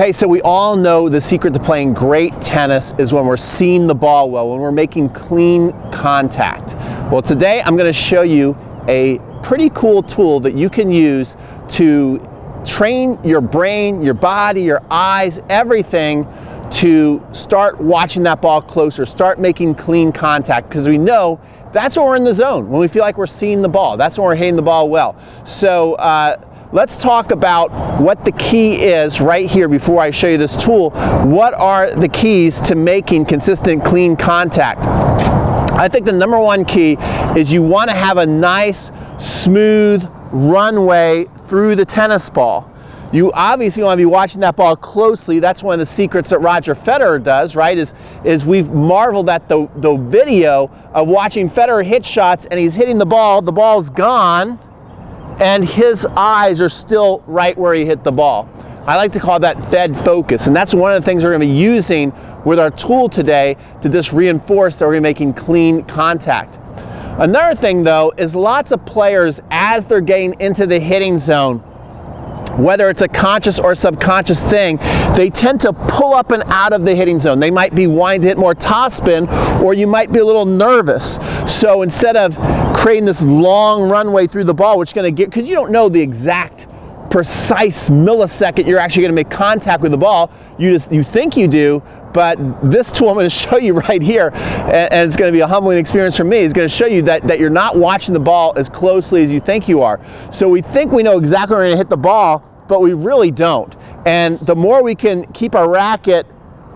Okay, so we all know the secret to playing great tennis is when we're seeing the ball well, when we're making clean contact. Well, today I'm going to show you a pretty cool tool that you can use to train your brain, your body, your eyes, everything to start watching that ball closer, start making clean contact because we know that's when we're in the zone, when we feel like we're seeing the ball. That's when we're hitting the ball well. So uh, let's talk about what the key is right here before I show you this tool. What are the keys to making consistent clean contact? I think the number one key is you want to have a nice, smooth runway through the tennis ball. You obviously want to be watching that ball closely. That's one of the secrets that Roger Federer does, right? Is, is we've marveled at the, the video of watching Federer hit shots and he's hitting the ball, the ball's gone, and his eyes are still right where he hit the ball. I like to call that fed focus, and that's one of the things we're going to be using with our tool today to just reinforce that we're making clean contact. Another thing though is lots of players as they're getting into the hitting zone whether it's a conscious or subconscious thing, they tend to pull up and out of the hitting zone. They might be wanting to hit more topspin, or you might be a little nervous. So instead of creating this long runway through the ball, which is going to get, because you don't know the exact precise millisecond you're actually going to make contact with the ball, you just you think you do, but this tool I'm going to show you right here, and, it's going to be a humbling experience for me, is going to show you that, that you're not watching the ball as closely as you think you are. So we think we know exactly where we're going to hit the ball, but we really don't. And the more we can keep our racket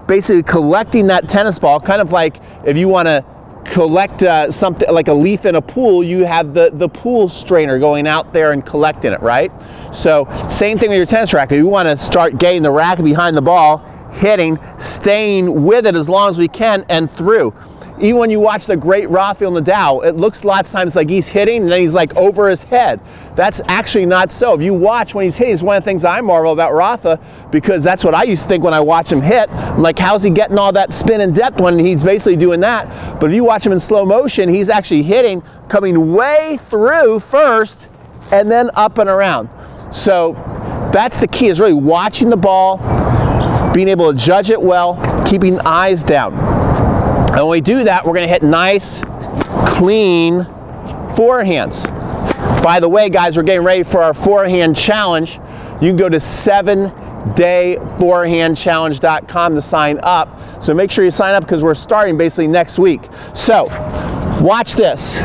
basically collecting that tennis ball, kind of like if you want to collect uh, something like a leaf in a pool, you have the, the pool strainer going out there and collecting it, right? So same thing with your tennis racket. You want to start getting the racket behind the ball, hitting, staying with it as long as we can and through. Even when you watch the great Rafael Nadal, it looks lots of times like he's hitting and then he's like over his head. That's actually not so. If you watch when he's hitting, it's one of the things I marvel about Rafa because that's what I used to think when I watch him hit. I'm like, how's he getting all that spin and depth when he's basically doing that? But if you watch him in slow motion, he's actually hitting, coming way through first and then up and around. So that's the key is really watching the ball, being able to judge it well, keeping eyes down. And when we do that, we're gonna hit nice, clean forehands. By the way, guys, we're getting ready for our forehand challenge. You can go to 7dayforehandchallenge.com to sign up. So make sure you sign up because we're starting basically next week. So, watch this.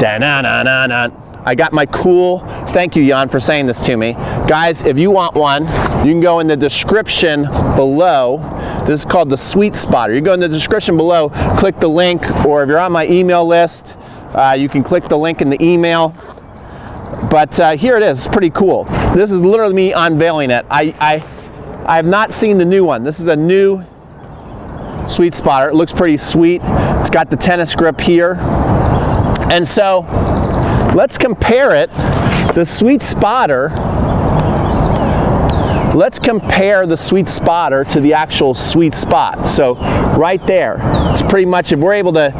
Da -na -na -na -na. I got my cool, thank you Jan for saying this to me. Guys, if you want one, you can go in the description below. This is called the Sweet Spotter. You go in the description below, click the link, or if you're on my email list, uh, you can click the link in the email. But uh, here it is, it's pretty cool. This is literally me unveiling it. I, I, I have not seen the new one. This is a new Sweet Spotter. It looks pretty sweet. It's got the tennis grip here. And so Let's compare it, the sweet spotter, let's compare the sweet spotter to the actual sweet spot. So right there, it's pretty much if we're able to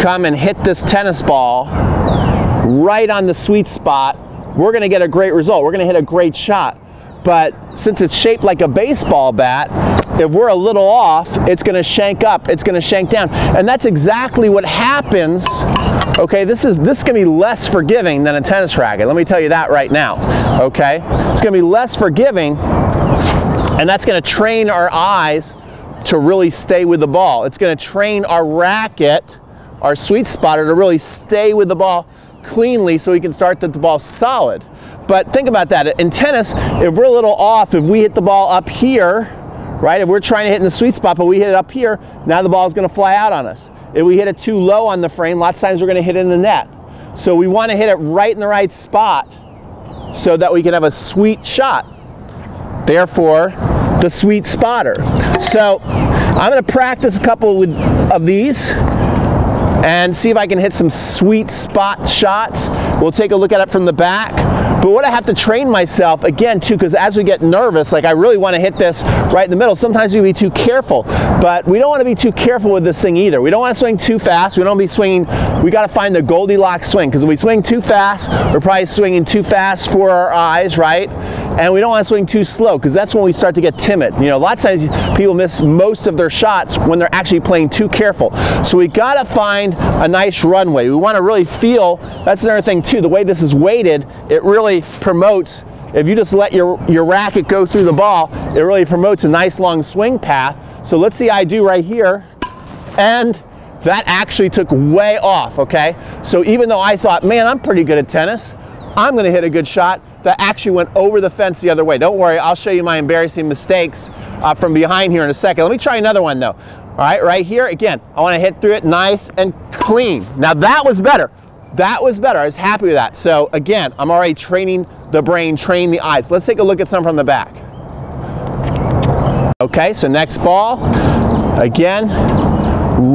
come and hit this tennis ball right on the sweet spot, we're gonna get a great result. We're gonna hit a great shot. But since it's shaped like a baseball bat, if we're a little off, it's gonna shank up, it's gonna shank down. And that's exactly what happens, okay? This is, this is gonna be less forgiving than a tennis racket. Let me tell you that right now, okay? It's gonna be less forgiving, and that's gonna train our eyes to really stay with the ball. It's gonna train our racket, our sweet spotter to really stay with the ball cleanly so we can start the ball solid. But think about that. In tennis, if we're a little off, if we hit the ball up here, right? If we're trying to hit in the sweet spot, but we hit it up here, now the ball is going to fly out on us. If we hit it too low on the frame, lots of times we're going to hit it in the net. So we want to hit it right in the right spot so that we can have a sweet shot. Therefore, the sweet spotter. So I'm going to practice a couple with, of these and see if I can hit some sweet spot shots. We'll take a look at it from the back. But what I have to train myself again too, because as we get nervous, like I really want to hit this right in the middle. Sometimes we be too careful, but we don't want to be too careful with this thing either. We don't want to swing too fast. We don't be swinging. We got to find the Goldilocks swing because if we swing too fast, we're probably swinging too fast for our eyes, right? And we don't want to swing too slow because that's when we start to get timid. You know, a lot of times people miss most of their shots when they're actually playing too careful. So we got to find a nice runway. We want to really feel. That's another thing too. The way this is weighted, it really promotes if you just let your, your racket go through the ball, it really promotes a nice long swing path. So let's see I do right here. And that actually took way off, okay? So even though I thought, man, I'm pretty good at tennis, I'm gonna hit a good shot, that actually went over the fence the other way. Don't worry, I'll show you my embarrassing mistakes uh, from behind here in a second. Let me try another one though. All right, right here, again, I wanna hit through it nice and clean. Now that was better. That was better, I was happy with that. So again, I'm already training the brain, training the eyes. Let's take a look at some from the back. Okay, so next ball, again,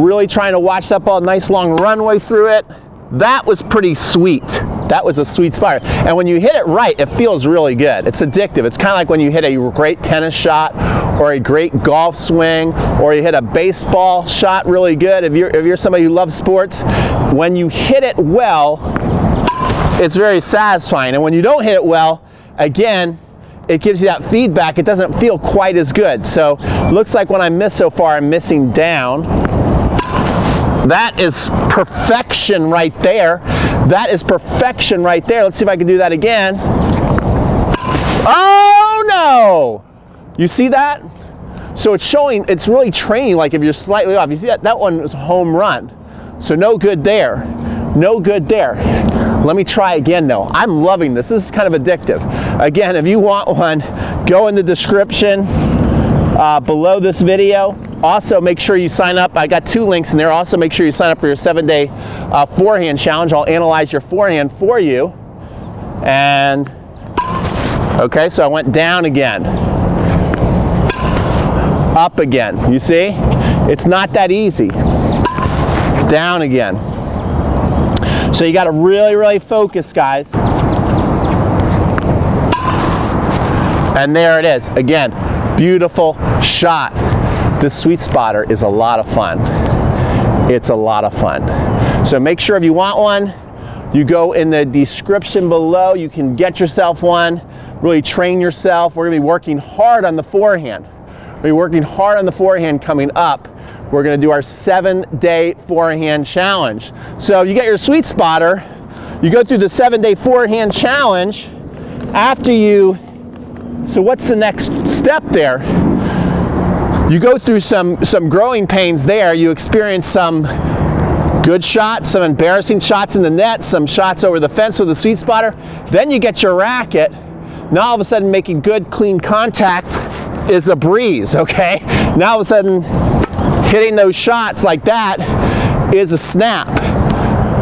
really trying to watch that ball, nice long runway through it. That was pretty sweet. That was a sweet spot. And when you hit it right, it feels really good. It's addictive. It's kind of like when you hit a great tennis shot or a great golf swing or you hit a baseball shot really good. If you're, if you're somebody who loves sports, when you hit it well, it's very satisfying. And when you don't hit it well, again, it gives you that feedback. It doesn't feel quite as good. So looks like when I miss so far, I'm missing down. That is perfection right there. That is perfection right there. Let's see if I can do that again. Oh no! You see that? So it's showing, it's really training like if you're slightly off. You see that? That one was a home run. So no good there. No good there. Let me try again though. I'm loving this. This is kind of addictive. Again, if you want one, go in the description uh, below this video. Also, make sure you sign up. I got two links in there. Also, make sure you sign up for your seven day uh, forehand challenge. I'll analyze your forehand for you. And, okay, so I went down again. Up again. You see? It's not that easy. Down again. So you got to really, really focus, guys. And there it is. Again, beautiful shot. This sweet spotter is a lot of fun. It's a lot of fun. So make sure if you want one, you go in the description below. You can get yourself one, really train yourself. We're gonna be working hard on the forehand. We're working hard on the forehand coming up. We're gonna do our seven day forehand challenge. So you get your sweet spotter, you go through the seven day forehand challenge. After you so what's the next step there? You go through some, some growing pains there. You experience some good shots, some embarrassing shots in the net, some shots over the fence with the sweet spotter. Then you get your racket. Now all of a sudden making good, clean contact is a breeze, okay? Now all of a sudden hitting those shots like that is a snap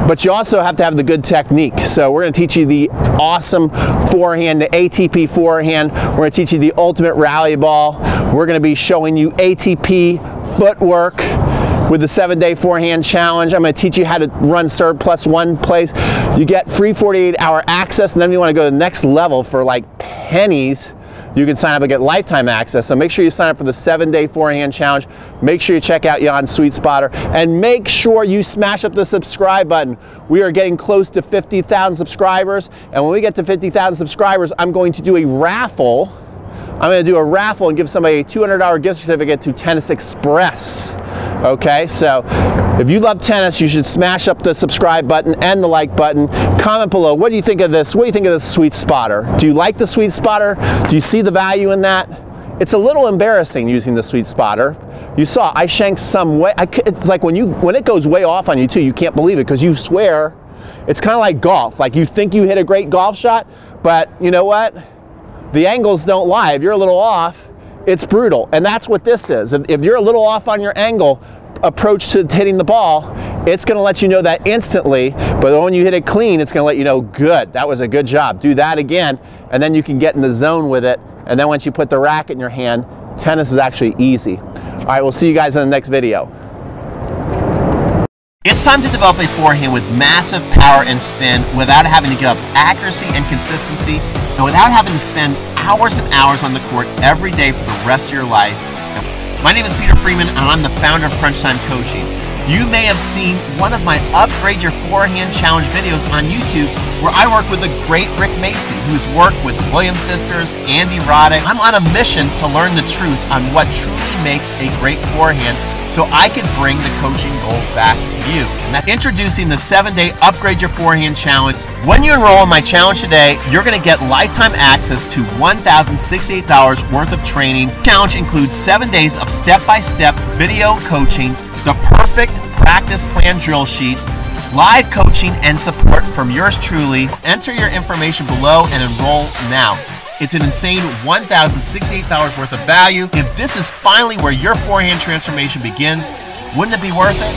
but you also have to have the good technique. So we're gonna teach you the awesome forehand, the ATP forehand. We're gonna teach you the ultimate rally ball. We're gonna be showing you ATP footwork with the seven day forehand challenge. I'm gonna teach you how to run serve plus one place. You get free 48 hour access and then you wanna go to the next level for like pennies you can sign up and get lifetime access. So make sure you sign up for the seven day forehand challenge. Make sure you check out Jan Sweet Spotter and make sure you smash up the subscribe button. We are getting close to 50,000 subscribers. And when we get to 50,000 subscribers, I'm going to do a raffle I'm to do a raffle and give somebody a $200 gift certificate to Tennis Express. Okay, so if you love tennis, you should smash up the subscribe button and the like button. Comment below, what do you think of this? What do you think of this sweet spotter? Do you like the sweet spotter? Do you see the value in that? It's a little embarrassing using the sweet spotter. You saw I shanked some way. I, it's like when you when it goes way off on you too, you can't believe it because you swear. It's kind of like golf. Like you think you hit a great golf shot, but you know what? The angles don't lie. If you're a little off, it's brutal. And that's what this is. If, if you're a little off on your angle, approach to hitting the ball, it's gonna let you know that instantly, but when you hit it clean, it's gonna let you know, good, that was a good job. Do that again, and then you can get in the zone with it. And then once you put the racket in your hand, tennis is actually easy. All right, we'll see you guys in the next video. It's time to develop a forehand with massive power and spin without having to give up accuracy and consistency and without having to spend hours and hours on the court every day for the rest of your life. My name is Peter Freeman and I'm the founder of Crunch Time Coaching. You may have seen one of my Upgrade Your Forehand Challenge videos on YouTube where I work with the great Rick Macci, who's worked with the Williams sisters, Andy Roddick. I'm on a mission to learn the truth on what truly makes a great forehand so I can bring the coaching goal back to you. Introducing the seven day Upgrade Your Forehand Challenge. When you enroll in my challenge today, you're going to get lifetime access to $1,068 worth of training. The Challenge includes seven days of step by step video coaching, the perfect practice plan drill sheet, live coaching and support from yours truly. Enter your information below and enroll now. It's an insane $1,068 worth of value. If this is finally where your forehand transformation begins, wouldn't it be worth it?